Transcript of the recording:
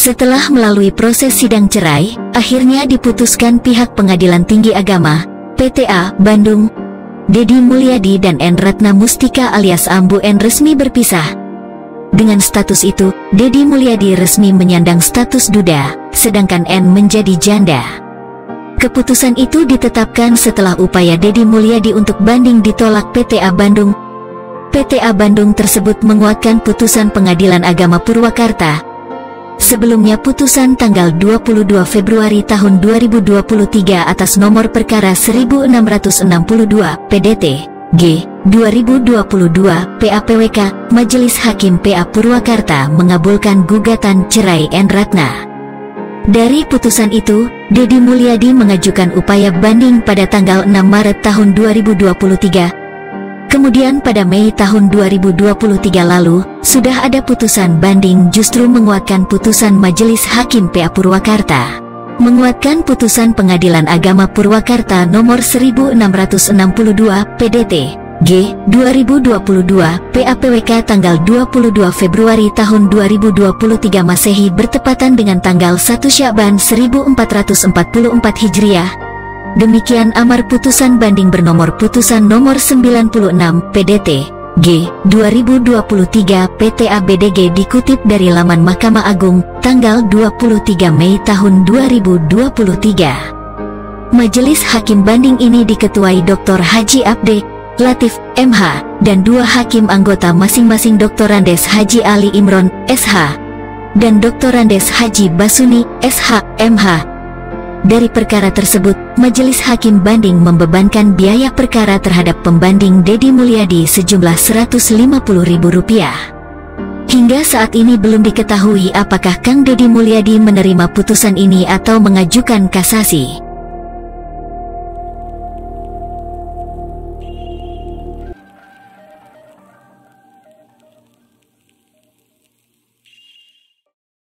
Setelah melalui proses sidang cerai, akhirnya diputuskan pihak Pengadilan Tinggi Agama, PTA, Bandung, Dedi Mulyadi dan N. Ratna Mustika alias Ambu N resmi berpisah. Dengan status itu, Dedi Mulyadi resmi menyandang status duda, sedangkan N menjadi janda. Keputusan itu ditetapkan setelah upaya Dedi Mulyadi untuk banding ditolak PTA Bandung. PTA Bandung tersebut menguatkan putusan Pengadilan Agama Purwakarta Sebelumnya putusan tanggal 22 Februari tahun 2023 atas nomor perkara 1662 PDT G 2022 PAPWK Majelis Hakim PA Purwakarta mengabulkan gugatan cerai N Ratna. Dari putusan itu, Dedi Mulyadi mengajukan upaya banding pada tanggal 6 Maret tahun 2023 Kemudian pada Mei tahun 2023 lalu, sudah ada putusan banding justru menguatkan putusan Majelis Hakim PA Purwakarta. Menguatkan putusan Pengadilan Agama Purwakarta nomor 1662 PDT G 2022 PAPWK tanggal 22 Februari tahun 2023 Masehi bertepatan dengan tanggal 1 Syaban 1444 Hijriah Demikian amar putusan banding bernomor putusan nomor 96 PDT G 2023 PT ABDG dikutip dari laman Mahkamah Agung tanggal 23 Mei tahun 2023. Majelis Hakim Banding ini diketuai Dr. Haji Abde Latif MH dan dua hakim anggota masing-masing Dr. Andes Haji Ali Imron SH dan Dr. Andes Haji Basuni SH MH dari perkara tersebut, Majelis Hakim Banding membebankan biaya perkara terhadap pembanding Dedi Mulyadi sejumlah Rp150.000. Hingga saat ini belum diketahui apakah Kang Dedi Mulyadi menerima putusan ini atau mengajukan kasasi.